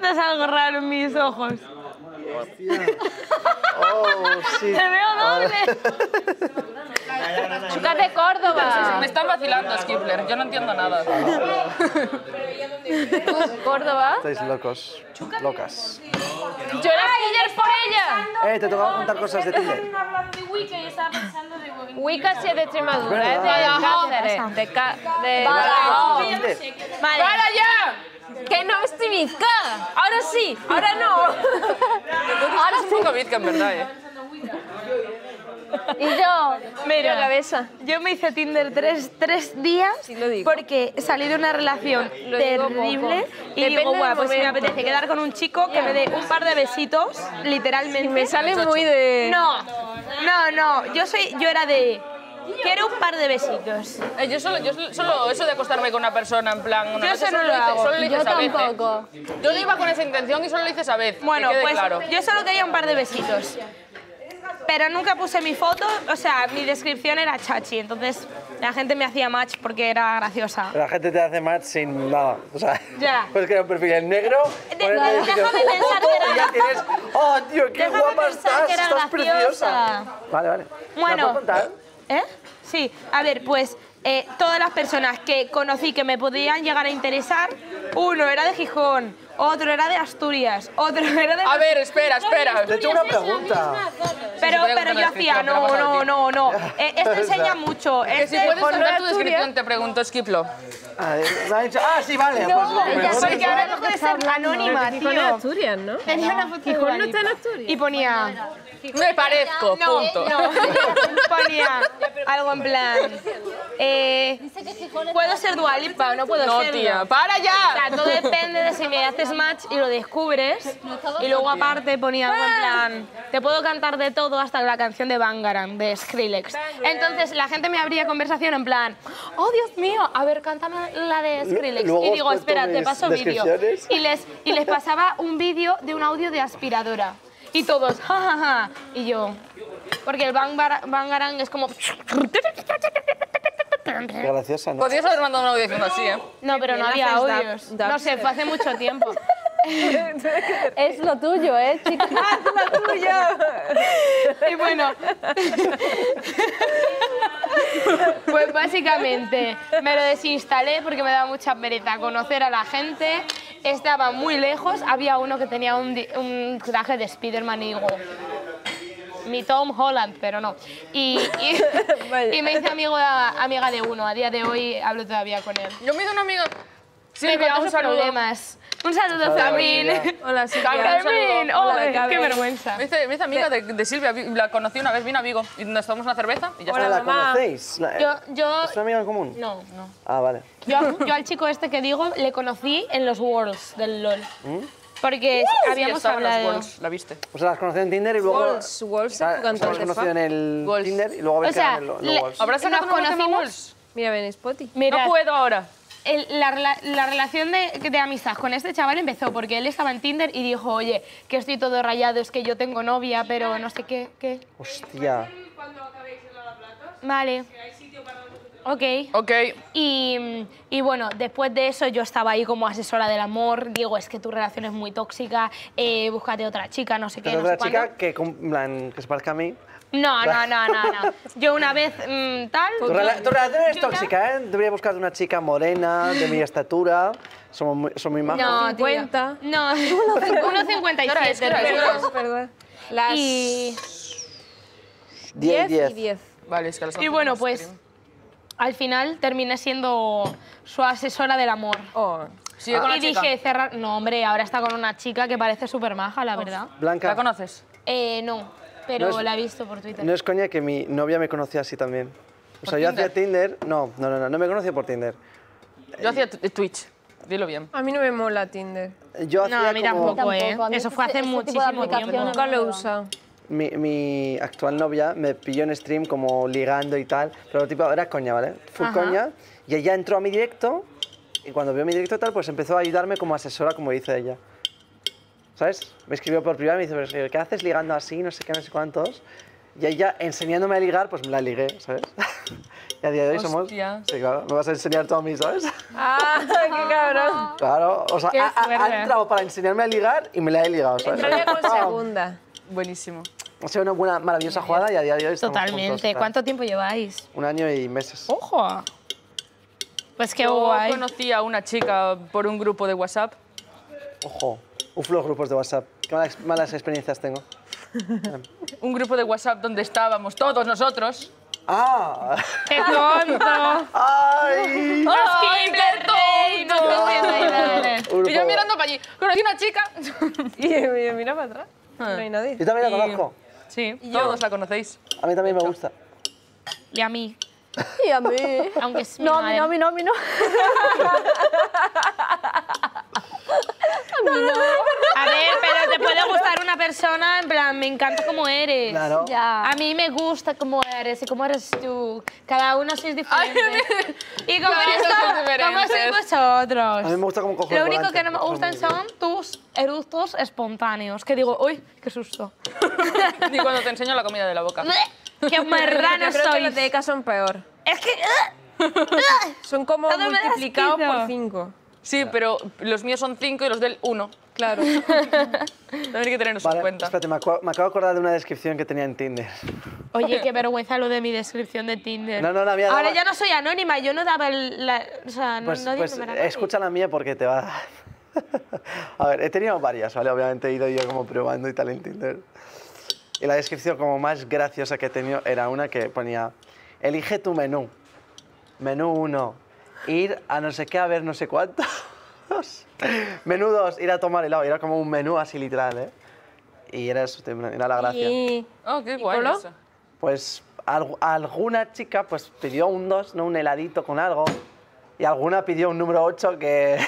notas algo raro en mis ojos? Oh, sí. Te veo doble. Chicas de Córdoba. Me están vacilando, Skipler. Yo no entiendo nada. Córdoba. Estáis locos. Locas. Yo era killer por ella. Eh, te tocaba contar cosas de Tinder. Wicca sí es de Extremadura, Es de. Cáceres. De Tinder. Vale. Que no estoy bizca. Ahora sí, ahora no. Ahora es un poco bizca, en verdad, eh. Y yo, Mira, cabeza. yo me hice Tinder tres, tres días lo digo. porque salí de una relación Lo terrible y Depende digo, bueno, pues si me momento". apetece quedar con un chico que me dé un par de besitos, literalmente. Me sale muy de... No, no, no, yo soy, yo era de, quiero un par de besitos. Eh, yo, solo, yo solo- solo eso de acostarme con una persona, en plan... Una Yo vez, eso no solo lo hice- hago. Solo lo Yo eh. tampoco. Yo no iba con esa intención y solo lo hice esa vez. Bueno, que pues claro. yo solo quería un par de besitos. Pero nunca puse mi foto, o sea, mi descripción era chachi, entonces la gente me hacía match porque era graciosa. La gente te hace match sin nada. O sea, Ya. puedes crear un perfil en negro. De- ponerte déjame pensar que era- tienes. ¡Oh, tío, qué Déjame guapa estás! que era ¡Estás graciosa. preciosa! Vale, vale. ¿Me la Bueno. puedes contar? ¿Eh? Sí, a ver, pues eh, todas las personas que conocí que me podían llegar a interesar, uno era de Gijón, otro era de Asturias, otro era de... A ver, espera, espera. Te he hecho una pregunta. pero, pero yo hacía, no, no, no, no. Eh, esto enseña mucho. Que si Este- puedes con contar tu descripción, te pregunto, Skiplo. Ah, eh, me ha dicho, ah, sí, vale. pues, pues, porque ahora dejo de ser anónima, tío. Asturias, ¿no? Tenía una foto Gijón no está en. Asturias. Y ponía... Me parezco, punto. No, ponía algo en plan... Eh, ¿Puedo ser dualipa o no puedo No, serlo? tía, para O sea, ya. todo depende de si me haces match y lo descubres. Y luego aparte ponía algo en plan, te puedo cantar de todo hasta la canción de Bangaran, de Skrillex. Entonces la gente me abría conversación en plan, oh Dios mío, a ver, cántame la de Skrillex. Luego Y digo, espera, te paso vídeo. Y les, y les pasaba un vídeo de un audio de aspiradora. Y todos, jajaja. Y yo, porque el Bang- Bangaran es como... Qué graciosa, ¿no? Podrías haber mandado un audio diciendo así, ¿eh? No, pero no había audios. No sé, fue hace mucho tiempo. Es lo tuyo, ¿eh, chicas? lo tuyo. Y bueno, pues básicamente me lo desinstalé porque me daba mucha pereza conocer a la gente. Estaba muy lejos, había uno que tenía un, un traje de Spiderman y digo, mi Tom Holland, pero no. Y, y- y me hice amigo, amiga de uno, a día de hoy hablo todavía con él. Yo me hice una amiga. Me Silvia, contó un sus saludo. problemas. Un saludo, Fermín. Hola, Silvia. Fermín, oh, qué vergüenza. Me hice, me hice amiga de, de Silvia, vi- la conocí una vez, vino amigo, y nos tomamos una cerveza y ya Ahora está. la conocéis. La- Yo, yo, ¿Es una amiga en común? no, no. Ah, vale. Yo, yo al chico este que digo le conocí en los Worlds del LOL. Porque Sí, habíamos en hablado. Worlds, la viste. O sea, las conocí en Tinder y luego... Wolves, Wolves, Ah, ¿es tu cantante Os hemos conocido en el Wolves. Tinder y luego habéis O sea, en lo- en los le- Wolves. ¿Habrás sacado Nos conocimos- Wolves? Mira, ven, Spotty. No puedo ahora. el- la, la relación de, de amistad con este chaval empezó porque él estaba en Tinder y dijo, oye, que estoy todo rayado, es que yo tengo novia, pero no sé qué. qué. Hostia. Vale. Ok. Ok. Y, y bueno, después de eso yo estaba ahí como asesora del amor. Digo, es que tu relación es muy tóxica, eh, búscate otra chica, no sé qué, Pero no sé otra cuándo. chica que, plan, que se parezca a mí. No, no, no, no, no. Yo una vez mm, tal... Tu, rela- tu relación es tóxica, ¿eh? Debería buscar una chica morena, de mi estatura. Somos muy, son muy majos. No, 50. tío. No, 1,57. ¿Qué hora es? ¿Qué hora es? ¿Qué hora es? Perdón. Las Y, 10 10 y 10. Vale, es que las y bueno, pues al final terminé siendo su asesora del amor. Oh. Con la y chica. dije, cerrar... No, hombre, ahora está con una chica que parece súper maja, la verdad. Blanca, ¿La conoces? Eh, no, pero No es- la he visto por Twitter. no es coña que mi novia me conocía así también. O sea, ¿Por yo Tinder? hacía Tinder. No, no, no, no, no me conocía por Tinder. Yo hacía Twitch. Dilo bien. A mí no me mola Tinder. Yo No, hacía a mí como... tampoco, ¿eh? Tampoco, mí Eso fue hace tipo de muchísimo tiempo. Nunca lo he usado. Mi, mi actual novia me pilló en stream como ligando y tal, pero tipo era coña, ¿vale? Full Ajá. coña. Y ella entró a mi directo y cuando vio mi directo y tal, pues empezó a ayudarme como asesora, como dice ella. ¿Sabes? Me escribió por privado y me dice, "¿Pero ¿qué haces ligando así? No sé qué, no sé cuántos. Y ella enseñándome a ligar, pues me la ligué, ¿sabes? y a día de hoy somos... Hostia. Sí, claro, me vas a enseñar tú a mí, ¿sabes? ¡Ah, qué cabrón! Claro, o sea, ha, entrado para enseñarme a ligar y me la he ligado, ¿sabes? Entraría con segunda. Buenísimo. Ha sido una buena, maravillosa jugada y a día de hoy estamos Totalmente. juntos. ¿Cuánto tiempo lleváis? Un año y meses. ¡Ojo! Pues qué Yo guay. conocí a una chica por un grupo de WhatsApp. Ojo. Uf, los grupos de WhatsApp. Qué malas, malas experiencias tengo. Un grupo de WhatsApp donde estábamos todos nosotros. ¡Ah! ¡Qué tonto! ¡Ay! ¡Ay, qué tonto! Un Y yo mirando para allí. Conocí una chica. Y mira para atrás. No hay nadie. Yo también la Y- conozco. Sí, todos la conocéis. A mí también me gusta. Y a mí. Y a mí. Aunque es mi No, a mí no, a mí no, a mí no. A ver, pero te puede gustar una persona, en plan, me encanta como eres. Claro. Ya. A mí me gusta cómo eres y cómo eres tú. Cada uno sois diferentes. y cómo Claro, eres tú, somos cómo diferentes. sois vosotros. A mí me gusta cómo cojo Lo único volante, que no me cojo gustan muy bien. son tus eructos espontáneos. Que digo, uy, qué susto. Ni cuando te enseño la comida de la boca. ¡Qué marrano creo que sois! los de son peor. Es que... Son como Todo me da multiplicados asquito. por cinco. Sí, pero los míos son cinco y los del uno. Claro. También hay que tener eso en Vale, cuenta. espérate, me, acu- me acabo de acordar de una descripción que tenía en Tinder. Oye, qué vergüenza lo de mi descripción de Tinder. No, no, la mía Ahora daba- ya no soy anónima, yo no daba el... la- o sea, no, Pues, no di pues escucha la mía porque te va a... a ver, he tenido varias, ¿vale? Obviamente he ido yo como probando y tal en Tinder. Y la descripción como más graciosa que he tenido era una que ponía, elige tu menú. Menú 1, ir a no sé qué a ver no sé cuántos. menú 2, ir a tomar helado. Y Era como un menú así literal, ¿eh? Y era eso, era la gracia. Y... Oh, qué guay Polo? eso. Pues algu- alguna chica pues pidió un 2, ¿no? Un heladito con algo. Y alguna pidió un número 8 que...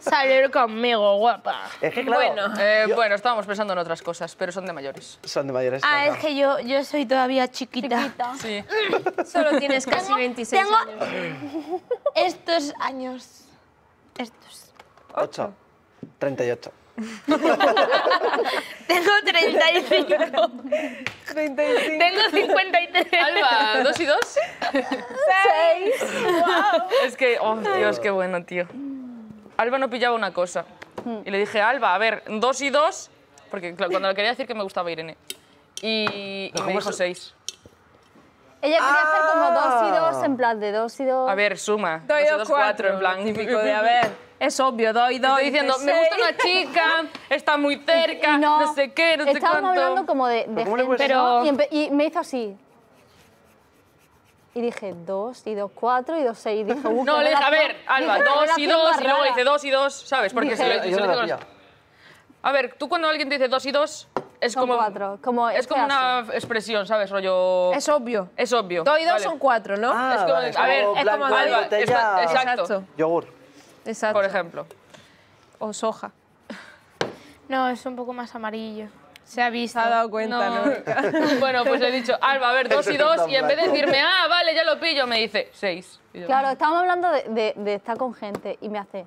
Salir conmigo, guapa. es que claro, Bueno. Eh, Bueno, estábamos pensando en otras cosas, pero son de mayores. son de mayores. Ah, claro. es que yo, yo soy todavía chiquita. Sí. Solo tienes casi 26 tengo- años. Estos años. Estos. 8. 38. Tengo 35. 35. Tengo 53. Alba, ¿dos y dos? Seis. Es que, oh Dios, qué bueno, tío. Alba no pillaba una cosa. Y le dije, Alba, a ver, dos y dos, porque claro, cuando le quería decir que me gustaba Irene. Y, y me ¿cómo dijo se- seis. Ella quería hacer como dos y Ah. dos, en plan de dos y dos. A ver, suma. Doy Dos y dos, dos, cuatro, en plan. Típico de, a ver, es obvio, doy, doy. Estoy diciendo, me gusta una chica, está muy cerca, no, sé qué, no sé Estábamos cuánto. hablando como de, de gente, ¿no? Pero- Y, y me hizo así. Y dije, dos, y dos, cuatro, y dos, seis. Y dije, uh, No, le dije, a ver, Alba, dije, qué dos y relación dos, más y luego dice dos y dos, ¿sabes? Porque Dije- se lo, se lo A ver, tú cuando alguien te dice dos y dos, es Son como... cuatro, como- es es como una expresión, ¿sabes? Rollo... Es obvio. Es obvio. Dos vale. son cuatro, ¿no? Ah, Es como- vale, a ver, es blanco como de Alba, botella, está- exacto. Exacto. yogur. Exacto. Por ejemplo. O soja. No, es un poco más amarillo. Se ha visto. Se ha dado cuenta, ¿no? bueno, pues le he dicho, Alba, a ver, dos y dos, y en vez de decirme, ah, vale, ya lo pillo, me dice, seis. Yo, Claro, estábamos hablando de, de- de estar con gente y me hace.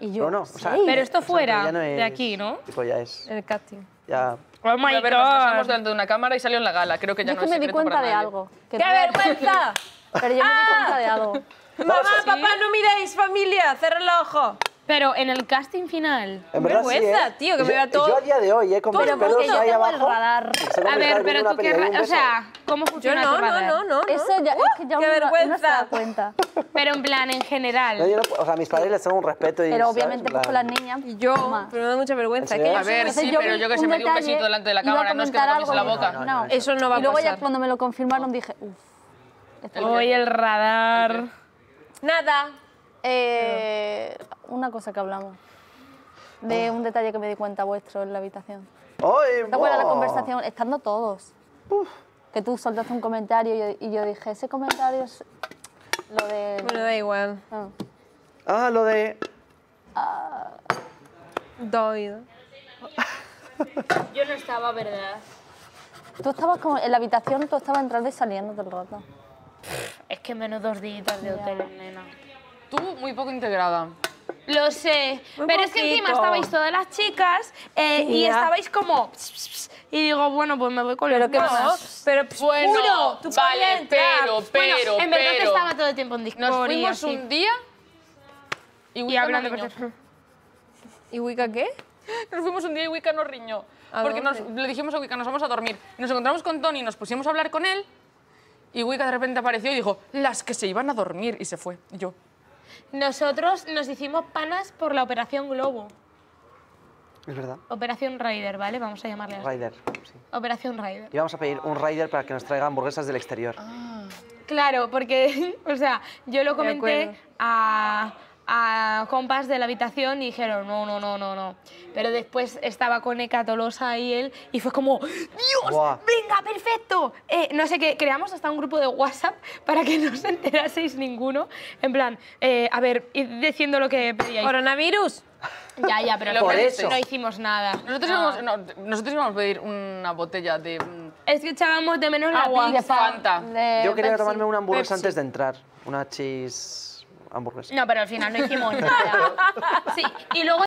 Y yo. No, no, o sea. Pero esto O sea, fuera no de es- aquí, ¿no? Tipo, ya es... El casting. Ya... Oh my a ver, nos god. delante de una cámara y salió en la gala. Creo que Yo ya es no que es me di cuenta de nadie. algo. que ¡Qué vergüenza! Pero yo me di cuenta de algo. Mamá, papá, no miréis, familia, cerra el ojo. Pero en el casting final. En verdad sí, vergüenza, ¿eh? tío, que Y me yo- vea todo- Yo a día de hoy, ¿eh? Con mis Pero pelos porque yo ahí tengo el abajo... radar. A ver, pero tú qué. O sea, ¿cómo Yo funciona no, tu no, radar? no, no. Eso ya, es que ya ¡Qué no- vergüenza! da cuenta. Pero en plan, en No, general. yo no- o sea, a mis padres les tengo un respeto y... Pero obviamente En pues, con las niñas. Y yo, más. pero me da mucha vergüenza. ¿En ¿Qué? serio? A ver, sí, yo pero yo que se me dio un besito delante de la cámara, no es que me comiese la boca. No, no, No, no, Eso no va a Y luego ya pasar. cuando me lo confirmaron dije, uff. Hoy el radar. Nada. Eh, una cosa que hablamos. De un detalle que me di cuenta vuestro en la habitación. ¡Ay, ¿Te acuerdas la conversación? Estando todos. Que tú soltaste un comentario y yo, y yo dije, ese comentario es lo de... Bueno, da igual. Ah. Ah, lo de... Doy. Yo no estaba, ¿verdad? Tú estabas como en la habitación, tú estabas entrando y saliendo todo el rato. Es que menos dos días de hotel, nena. Tú muy poco integrada. Lo sé, Muy pero es que encima estabais todas las chicas eh, y Ya. estabais como y digo, bueno, pues me voy con Pero los qué más. Pero Bueno, puro, tú vale, entrar. pero, Bueno, pero, en verdad pero. estaba todo el tiempo en Discord Nos y fuimos así. un día y, y Wicca hablando no por riñó. ¿Y Wicca qué? Nos fuimos un día y Wicca nos riñó. ¿A Porque nos, dónde? le dijimos a Wicca, nos vamos a dormir. Y nos encontramos con Tony, nos pusimos a hablar con él. Y Wicca de repente apareció y dijo, las que se iban a dormir. Y se fue. Y yo, Nosotros nos hicimos panas por la Operación Globo. Es verdad. Operación Rider, ¿vale? Vamos a llamarle así. Rider. Sí. Operación Rider. Y vamos a pedir un rider para que nos traiga hamburguesas del exterior. Claro, porque, o sea, yo lo comenté a, a compas de la habitación y dijeron, no, no, no, no, no. Pero después estaba con Eka Tolosa y él y fue como, ¡Dios! Buah. ¡Venga, perfecto! Eh, no sé qué, creamos hasta un grupo de WhatsApp para que no se enteraseis ninguno. En plan, eh, a ver, id diciendo lo que pedíais. ¿Coronavirus? Ya, ya, pero Por no- eso. no hicimos nada. nosotros, íbamos, no, nosotros íbamos a pedir una botella de... mm, Es que echábamos de menos la Agua. pizza. De fa- Fanta. de Yo quería Pepsi. tomarme una hamburguesa Pepsi. antes de entrar. Una cheese hamburguesa. No, pero al final no hicimos nada. Sí, y luego